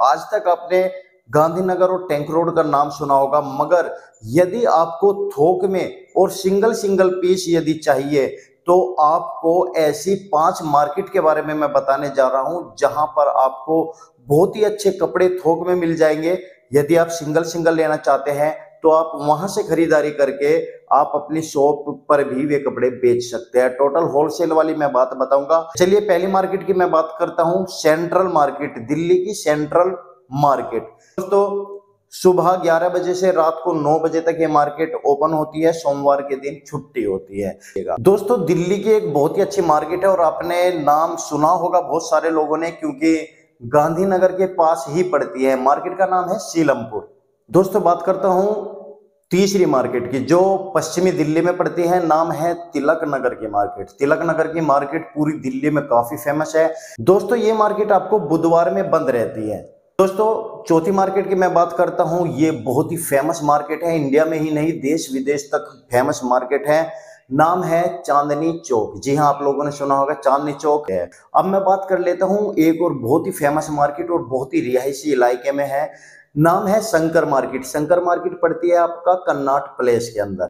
आज तक आपने गांधीनगर और टैंक रोड का नाम सुना होगा, मगर यदि आपको थोक में और सिंगल सिंगल पीस यदि चाहिए तो आपको ऐसी पाँच मार्केट के बारे में मैं बताने जा रहा हूँ, जहाँ पर आपको बहुत ही अच्छे कपड़े थोक में मिल जाएँगे। यदि आप सिंगल सिंगल लेना चाहते हैं तो आप वहाँ से खरीदारी करके आप अपनी शॉप पर भी वे कपड़े बेच सकते हैं। टोटल होलसेल वाली मैं बात बताऊँगा। चलिए, पहली मार्केट की मैं बात करता हूँ। सेंट्रल मार्केट, दिल्ली की सेंट्रल मार्केट। दोस्तों, सुबह 11 बजे से रात को 9 बजे तक ये मार्केट ओपन होती है। सोमवार के दिन छुट्टी होती है। दोस्तों, दिल्ली की एक बहुत ही अच्छी मार्केट है और आपने नाम सुना होगा बहुत सारे लोगों ने, क्योंकि गांधीनगर के पास ही पड़ती है। मार्केट का नाम है सीलमपुर। दोस्तों, बात करता हूँ तीसरी मार्केट की, जो पश्चिमी दिल्ली में पड़ती है। नाम है तिलक नगर की मार्केट। तिलक नगर की मार्केट पूरी दिल्ली में काफ़ी फ़ेमस है। दोस्तों, ये मार्केट आपको बुधवार में बंद रहती है। दोस्तों, चौथी मार्केट की मैं बात करता हूँ, ये बहुत ही फ़ेमस मार्केट है। इंडिया में ही नहीं देश विदेश तक फ़ेमस मार्केट है। नाम है चांदनी चौक। जी हाँ आप लोगों ने सुना होगा, चांदनी चौक है। अब मैं बात कर लेता हूँ, एक और बहुत ही फ़ेमस मार्केट और बहुत ही रिहायशी इलाके में है। नाम है शंकर मार्केट। शंकर मार्केट पड़ती है आपका कन्नाट प्लेस के अंदर।